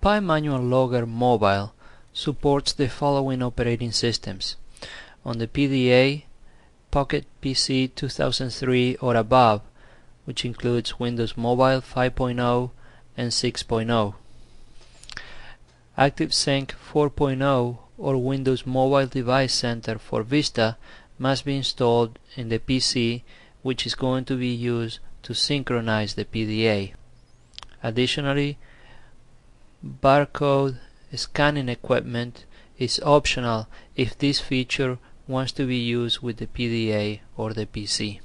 Pi Manual Logger Mobile supports the following operating systems. On the PDA, Pocket PC 2003 or above, which includes Windows Mobile 5.0 and 6.0. ActiveSync 4.0 or Windows Mobile Device Center for Vista must be installed in the PC which is going to be used to synchronize the PDA. Additionally, barcode scanning equipment is optional if this feature wants to be used with the PDA or the PC.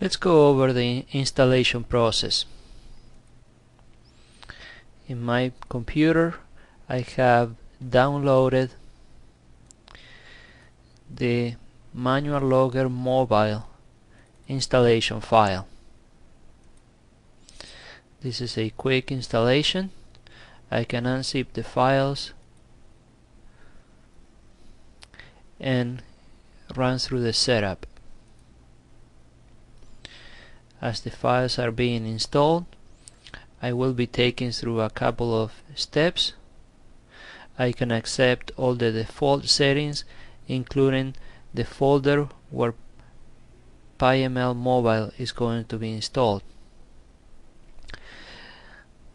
Let's go over the installation process. In my computer I have downloaded the Manual Logger Mobile installation file. This is a quick installation. I can unzip the files and run through the setup. As the files are being installed, I will be taken through a couple of steps. I can accept all the default settings including the folder where PIML Mobile is going to be installed.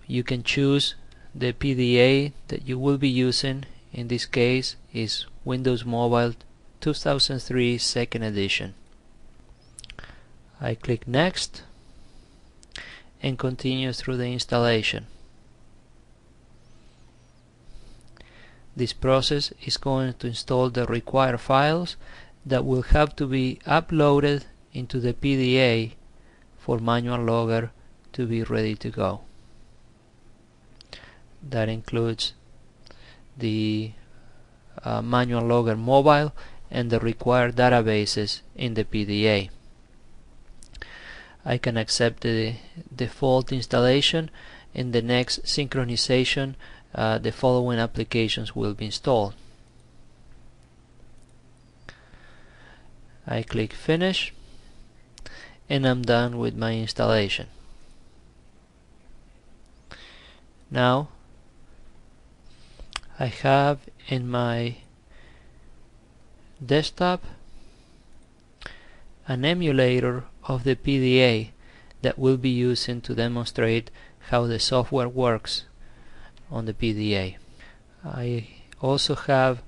You can choose the PDA that you will be using in this case is Windows Mobile 2003 second edition. I click next and continue through the installation. This process is going to install the required files that will have to be uploaded into the PDA for Manual Logger to be ready to go. That includes the uh, Manual Logger mobile and the required databases in the PDA. I can accept the default installation in the next synchronization uh, the following applications will be installed. I click finish and I'm done with my installation. Now I have in my desktop an emulator of the PDA that we'll be using to demonstrate how the software works on the PDA. I also have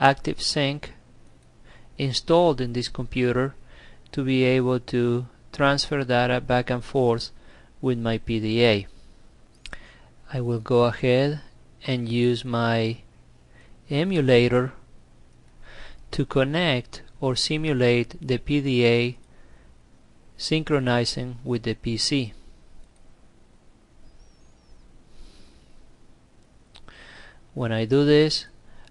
ActiveSync installed in this computer to be able to transfer data back and forth with my PDA. I will go ahead and use my emulator to connect or simulate the PDA synchronizing with the PC. When I do this,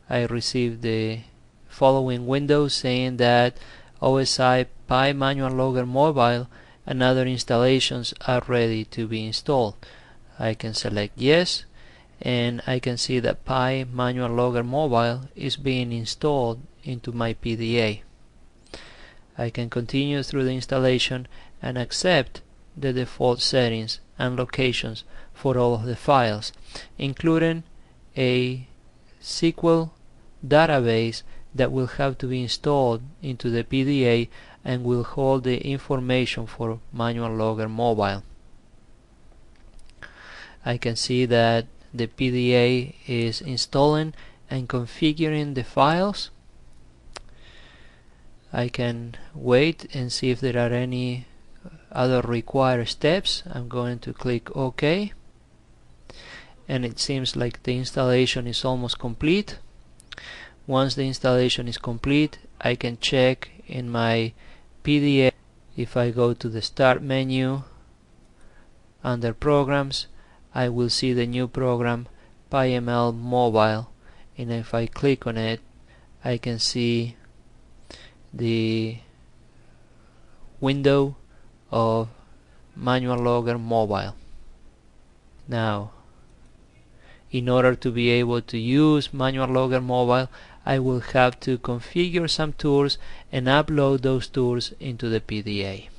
I receive the following window saying that OSI Pi Manual Logger Mobile and other installations are ready to be installed. I can select yes and I can see that Pi Manual Logger Mobile is being installed into my PDA. I can continue through the installation and accept the default settings and locations for all of the files, including a SQL database that will have to be installed into the PDA and will hold the information for Manual Logger Mobile. I can see that the PDA is installing and configuring the files. I can wait and see if there are any other required steps. I'm going to click OK and it seems like the installation is almost complete once the installation is complete I can check in my PDA if I go to the start menu under programs I will see the new program PIML mobile and if I click on it I can see the window of manual logger mobile now in order to be able to use Manual Logger Mobile I will have to configure some tools and upload those tools into the PDA.